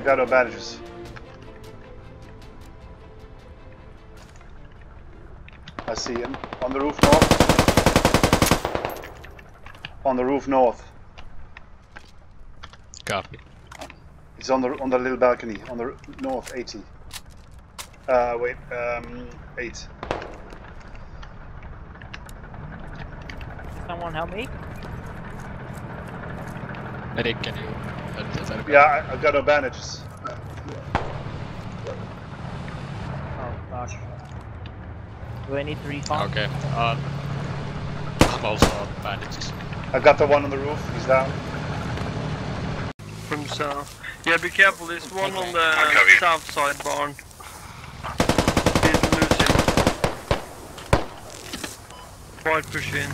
no bandages. I see him. On the roof north. On the roof north. Copy. He's on the on the little balcony on the north 80. Uh, wait, um, 8. Someone help me? Medic, can you help the other? Yeah, I, I've got no bandages. Oh gosh. Do I need to refund? Okay. Um, I'm also on bandages. I got the one on the roof. He's down. From south. Yeah, be careful. There's one on the south side barn. He's losing. Quite push in.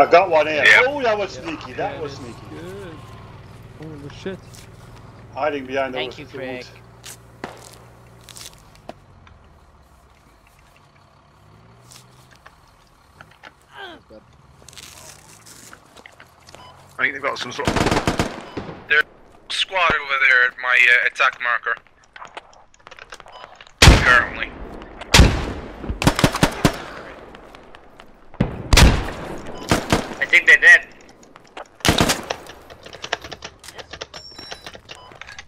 I got one here. Yeah. Oh, that was sneaky. That was sneaky. Good. Holy shit. Hiding behind the floor. Thank those you, the Craig. I think they've got some sort of. There's a squad over there at my uh, attack marker. Currently. Think they're dead.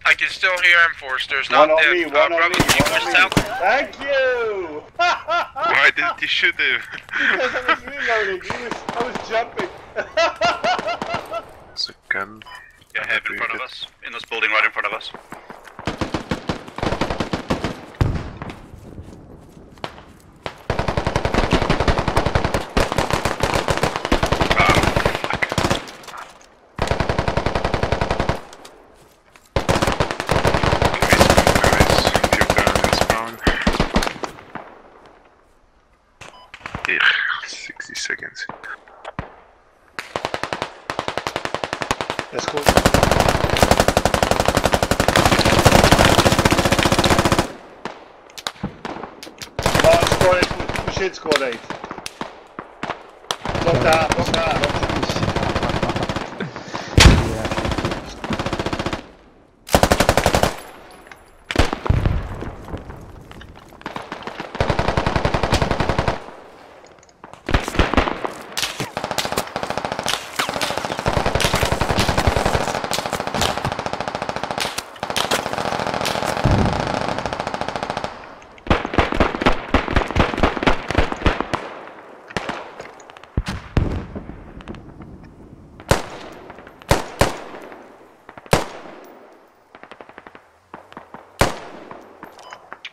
I can still hear enforcers. One Not on dead. me, Uh, on me, one on me. south? Thank you! Why did you shoot him? because I was reloading. Was, I was jumping. It's a gun. Yeah, have in front of us. In this building right in front of us. 8. Push in, squad 8. Lock down, lock down, lock down.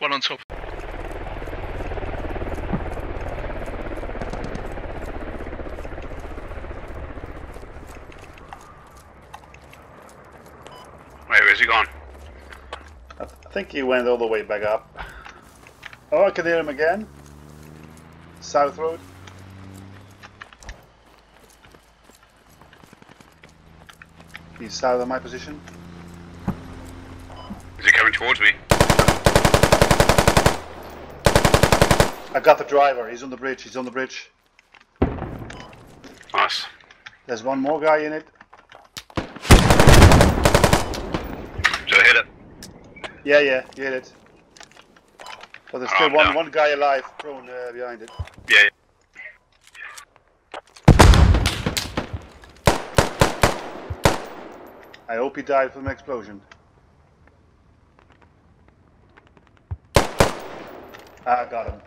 One on top. Wait, where's he gone? I th- I think he went all the way back up. Oh, I can hear him again. South Road. He's south of my position. Is he coming towards me? I got the driver. He's on the bridge. He's on the bridge. Nice. There's one more guy in it. Did I hit it? Yeah, yeah, you hit it. But there's Oh, still I'm one down. one guy alive, prone uh, behind it. Yeah. yeah. I hope he died from an explosion. Ah, got him.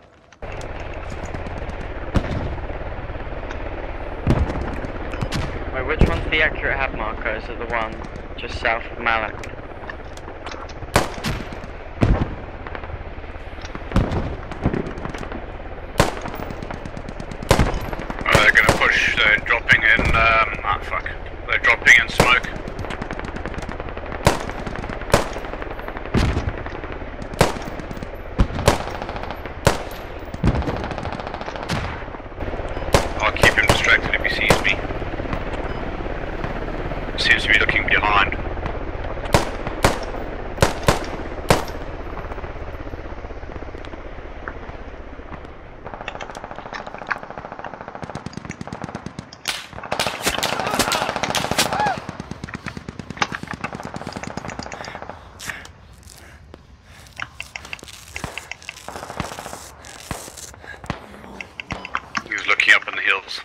Which one's the accurate hab marker? Is it the one just south of Malak? Oh, they're gonna push. They're dropping in. Um, ah, fuck. They're dropping seems to be looking behind. He's looking up in the hills.